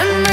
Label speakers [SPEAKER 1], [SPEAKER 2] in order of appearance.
[SPEAKER 1] and I.